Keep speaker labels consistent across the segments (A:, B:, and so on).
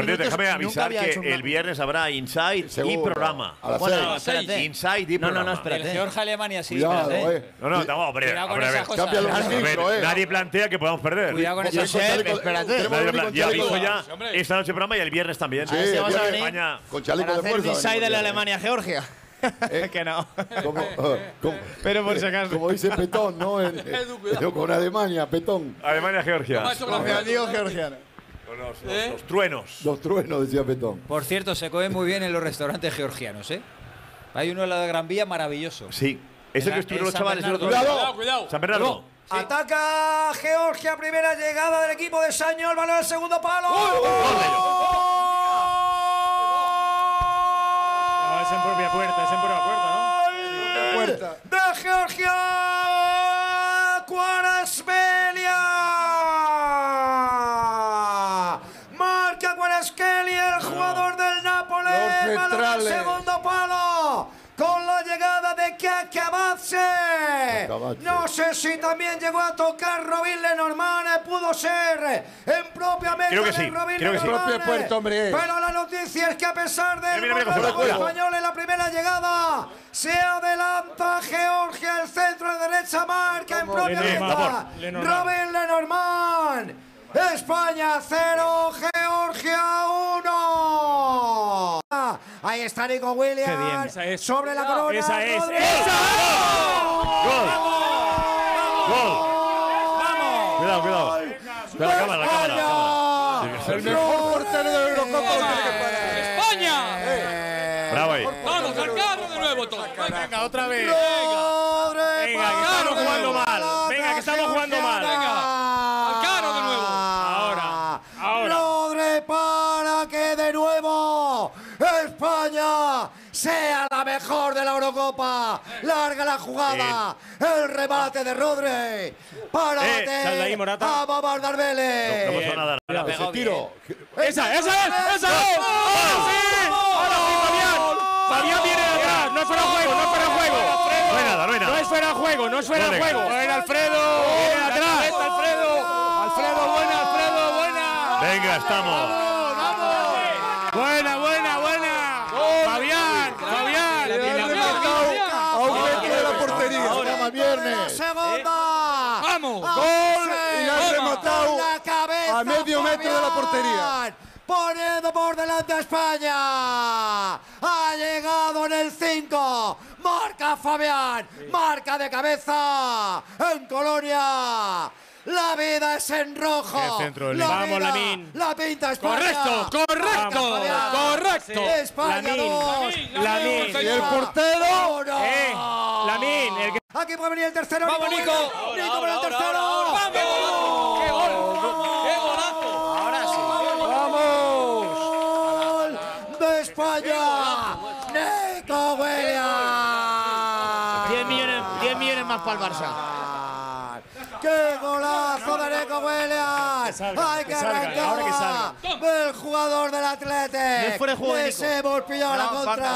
A: Por cierto, déjame avisar que el viernes habrá Inside y programa.
B: A las
C: Bueno,
B: seis.
A: Inside y
C: No, no,
A: programa.
C: no,
D: El
C: espérate.
D: Georgia-Alemania sí,
B: Cuidado,
D: espérate.
B: eh.
A: No, no, estamos, hombre,
D: Cuidado con esas cosas.
B: Eh.
A: Nadie plantea que podamos perder.
D: Cuidado con esas cosas.
C: espérate.
A: ya dijo ya esta noche programa y el viernes también.
B: Sí,
C: vamos a.
A: España.
B: Con chaleco
C: Para
B: de
C: hacer
B: fuerza.
C: inside de la. Alemania-Georgia. que no.
B: Como, como-
C: Pero por si acaso.
B: como dice Petón, ¿no? En- en- con Alemania, Petón.
A: Alemania, Georgia. Los, los-
D: ¿Eh?
A: los truenos.
B: Los truenos, decía Petón.
D: Por cierto, se come muy bien en los restaurantes georgianos, ¿eh? Hay uno en la Gran Vía maravilloso.
A: Sí. Ese que estuvieron
D: en
A: los
D: San
A: chavales. el otro día.
B: Cuidado.
D: cuidado.
A: San Bernardo.
D: Ataca Georgia, primera llegada del equipo de Sañol, balón al segundo palo.
E: No, es en propia puerta, es en propia puerta, ¿no?
B: Puerta.
D: Kvaratskhelia, el jugador del Nápoles. Segundo palo. Con la llegada de Kakabadze.
B: Kakabadze.
D: No sé si también llegó a tocar Robin Lenormand. eh, Pudo ser en propia meta
A: Creo que
D: de
A: sí,
D: Robin
A: creo que sí.
B: Puerta, hombre.
D: Pero la noticia es que a pesar del
A: Mira, mira, mira,
D: español en la primera llegada, se adelanta Georgia, el centro de derecha marca en propia
E: Lenormand,
D: meta.
E: Lenormand.
D: Robin Lenormand. España 0, Georgia 1. Ahí está Nico Williams.
E: Qué bien. Esa es.
D: Sobre la corona.
E: Esa es,
D: Rodri.
E: esa
A: Gol. Gol. Cuidado, cuidado. Espera, la cámara, la cámara. la cámara.
B: El mejor portero de Eurocopa.
D: Eh,
A: Bravo ahí.
F: Vamos al carro de nuevo todos.
E: Venga, otra vez. Venga,
D: para
E: estamos jugando mal.
D: pelota
E: Venga, que estamos jugando mal.
D: georgiana.
F: Al carro de nuevo.
E: Ahora, ahora.
D: Rodri para que de nuevo España sea la mejor de la Eurocopa. Larga la jugada. El remate de Rodri. Para
A: Eh,
E: Morata.
D: a Mamar Darbele.
A: No nada.
B: Ese tiro.
E: ¡Esa, esa es! ¡Esa es! ¡Ahora sí! ¡Ahora sí, Fabián! Fabián viene de atrás. No es fuera juego, no es fuera juego.
A: No hay nada, no
E: No es fuera juego, no es fuera juego. Buena, Alfredo. Viene de atrás. Alfredo. Alfredo, buena, Alfredo, buena.
A: Venga, estamos.
E: Buena, buena, buena. Fabián, Fabián.
B: A un metro de la portería. Se llama viernes.
D: Segunda.
F: Vamos.
B: Gol y la ha
D: Con
B: rematado a medio metro de la portería.
D: Poniendo por delante a España. Ha llegado en el 5. Marca Fabián. Marca de cabeza. En Colonia. La vida es en rojo.
E: Centro del
D: la
E: Vamos,
D: vida,
E: Lamín.
D: La pinta España.
F: Correcto, correcto,
D: Marca
F: correcto.
D: España
E: Lamín.
D: 2.
E: Lamín.
B: Y el portero.
D: Uno.
E: Eh, Lamín, el que
D: Aquí puede venir el tercero.
F: Vamos, Nico.
D: Nico el tercero.
F: ¡Vamos! ¡Qué gol! ¡Qué golazo!
C: Ahora sí.
D: ¡Gol de España! ¡Nico Williams!
C: 10 millones, 10 millones más para el Barça.
D: ¡Qué golazo de Nico Williams!
E: salga,
D: ¡Hay que arrancar!
E: ahora que salga.
D: El jugador del Atlete.
C: No es fuera de juego de
D: Les hemos pillado la contra.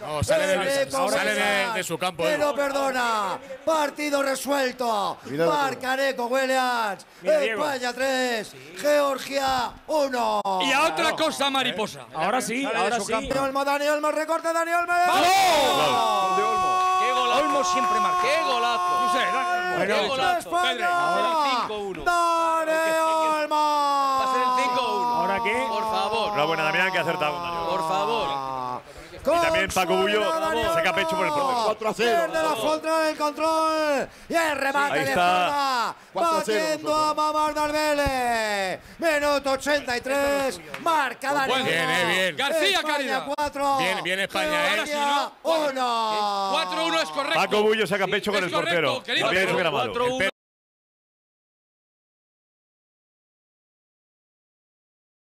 E: No, sale de- sale de-
D: Williams,
E: de su campo,
D: Que
E: eh.
D: no perdona. Partido resuelto.
B: Cuidado.
D: Marca Nico Williams.
E: Mira.
D: España 3. Georgia 1.
F: Y a otra cosa, mariposa.
E: Ahora sí, ahora sí.
D: Dani Olmo, Dani Olmo, recorte Dani Olmo.
F: ¡Qué golazo! Olmo siempre marca. ¡Qué golazo!
E: No sé, dale.
F: ¡Qué
E: Bueno,
F: golazo!
D: España.
F: Pedro, 5-1.
D: Dani Olmo.
F: Va a ser el 5-1.
E: ¿ahora qué?
F: Por favor.
A: Enhorabuena, Damián, que ha acertado. Mario.
F: Por favor.
A: Y también Paco Bullo saca pecho por el portero.
B: 4 a 0.
D: Pierde la contra del control. Y el remate
A: Ahí
D: de
A: está.
D: zurda.
B: 4 a 0
D: Batiendo a Mamar Darbele. Minuto 83. Marca Dani
E: Bien, eh, bien.
F: García, Caridad.
D: 4.
E: Bien, bien España, eh.
F: Ahora sí, ¿no?
D: 1.
F: 4-1 es correcto.
A: Paco Bullo saca pecho con el portero.
F: querido.
A: Había malo.
F: 4-1.